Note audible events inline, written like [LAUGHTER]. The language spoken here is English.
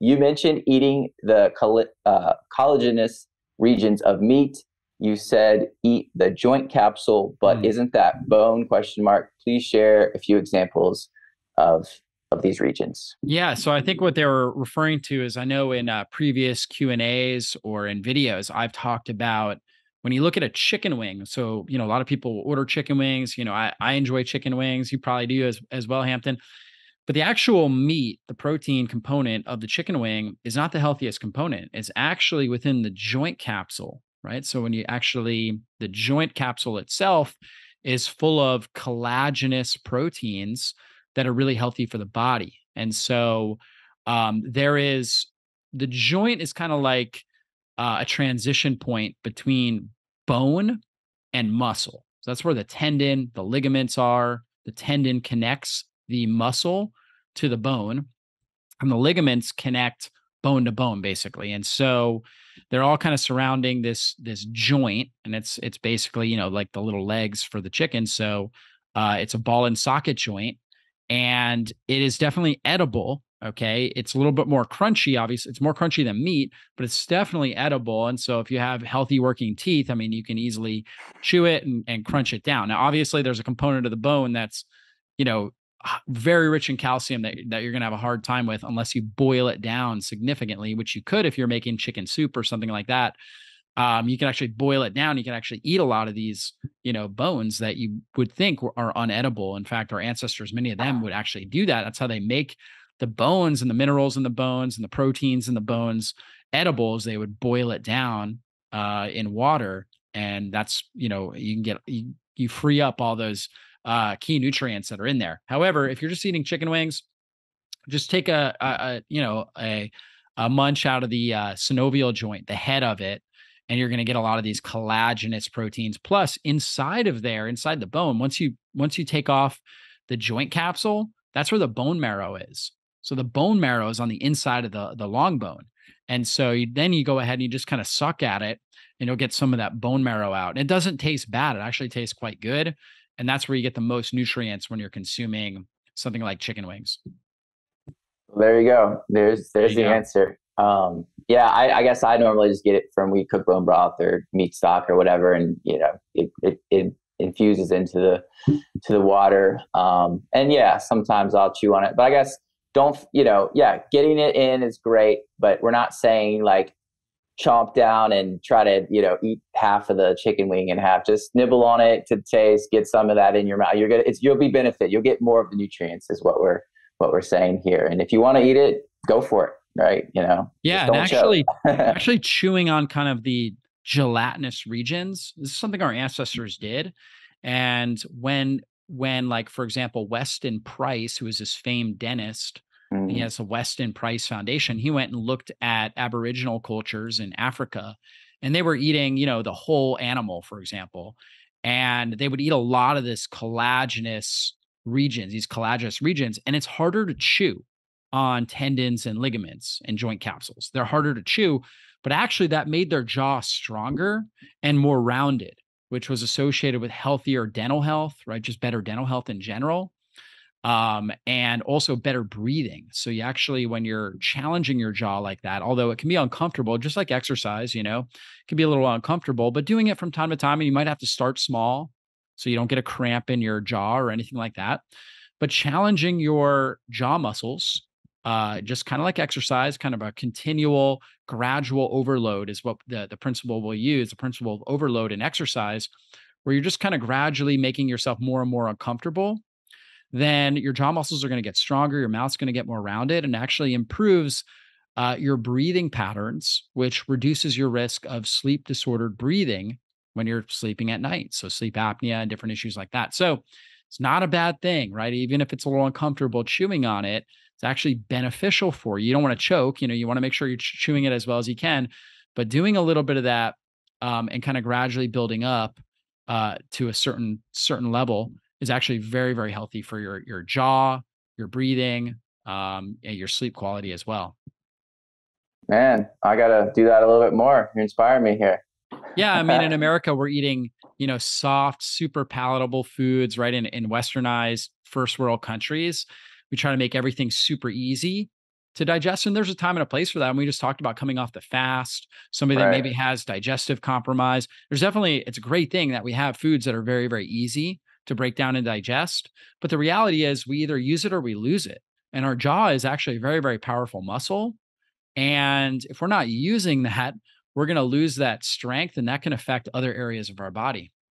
you mentioned eating the coll- uh, collagenous regions of meat. You said eat the joint capsule, but mm. isn't that bone? Question mark. Please share a few examples of of these regions. Yeah, so I think what they were referring to is I know in uh, previous Q and A's or in videos I've talked about when you look at a chicken wing. So you know a lot of people order chicken wings. You know I I enjoy chicken wings. You probably do as as well, Hampton. But the actual meat, the protein component of the chicken wing is not the healthiest component. It's actually within the joint capsule, right? So when you actually, the joint capsule itself is full of collagenous proteins that are really healthy for the body. And so um, there is the joint is kind of like uh, a transition point between bone and muscle. So that's where the tendon, the ligaments are. The tendon connects the muscle to the bone and the ligaments connect bone to bone basically and so they're all kind of surrounding this this joint and it's it's basically you know like the little legs for the chicken so uh, it's a ball and socket joint and it is definitely edible okay? It's a little bit more crunchy obviously it's more crunchy than meat but it's definitely edible and so if you have healthy working teeth i mean you can easily chew it and, and crunch it down. Now obviously there's a component of the bone that's you know very rich in calcium that, that you're going to have a hard time with unless you boil it down significantly, which you could if you're making chicken soup or something like that. Um, you can actually boil it down. You can actually eat a lot of these, you know, bones that you would think are unedible. In fact, our ancestors, many of them would actually do that. That's how they make the bones and the minerals in the bones and the proteins in the bones edibles. They would boil it down uh, in water, and that's you know you can get you, you free up all those uh, key nutrients that are in there. However, if you're just eating chicken wings, just take a, a, a you know a, a munch out of the uh, synovial joint, the head of it, and you're going to get a lot of these collagenous proteins. Plus, inside of there, inside the bone, once you once you take off the joint capsule, that's where the bone marrow is. So the bone marrow is on the inside of the the long bone, and so you, then you go ahead and you just kind of suck at it, and you'll get some of that bone marrow out. it doesn't taste bad; it actually tastes quite good and that's where you get the most nutrients when you're consuming something like chicken wings. There you go. There's there's there the go. answer. Um, yeah I, I, guess i normally just get it from we cook bone broth or meat stock or whatever and you know it, it, it infuses into the to the water. Um, and yeah sometimes i'll chew on it but i guess don't you know yeah getting it in is great but we're not saying like chomp down and try to you know eat half of the chicken wing and half just nibble on it to taste get some of that in your mouth. You're gonna it's you'll be benefit. You'll get more of the nutrients is what we're what we're saying here. And if you want to eat it go for it right? You know yeah and actually [LAUGHS] actually chewing on kind of the gelatinous regions this is something our ancestors did. And when when like for example weston price who was this famed dentist Mm-hmm. He has a Weston Price Foundation. He went and looked at Aboriginal cultures in Africa, and they were eating, you know, the whole animal, for example, and they would eat a lot of this collagenous regions, these collagenous regions, and it's harder to chew on tendons and ligaments and joint capsules. They're harder to chew, but actually that made their jaw stronger and more rounded, which was associated with healthier dental health, right? Just better dental health in general um, and also better breathing. So you actually, when you're challenging your jaw like that, although it can be uncomfortable, just like exercise, you know, can be a little uncomfortable, but doing it from time to time, and you might have to start small so you don't get a cramp in your jaw or anything like that. But challenging your jaw muscles, uh, just kind of like exercise, kind of a continual, gradual overload is what the, the principle we'll use, the principle of overload in exercise, where you're just kind of gradually making yourself more and more uncomfortable then your jaw muscles are going to get stronger, your mouth's going to get more rounded, and actually improves uh, your breathing patterns, which reduces your risk of sleep disordered breathing when you're sleeping at night. So, sleep apnea and different issues like that. So, it's not a bad thing, right? Even if it's a little uncomfortable chewing on it, it's actually beneficial for you. You don't want to choke, you know, you want to make sure you're chewing it as well as you can, but doing a little bit of that um, and kind of gradually building up uh, to a certain certain level is actually very very healthy for your your jaw your breathing um, and your sleep quality as well man i gotta do that a little bit more you inspire me here yeah i mean in [LAUGHS] america we're eating you know soft super palatable foods right in in westernized first world countries we try to make everything super easy to digest. And there's a time and a place for that. And we just talked about coming off the fast, somebody that maybe has digestive compromise. There's definitely, it's a great thing that we have foods that are very, very easy to break down and digest. But the reality is we either use it or we lose it. And our jaw is actually a very, very powerful muscle. And if we're not using [LAUGHS] that, we're going to lose that strength and that can affect other areas of our body.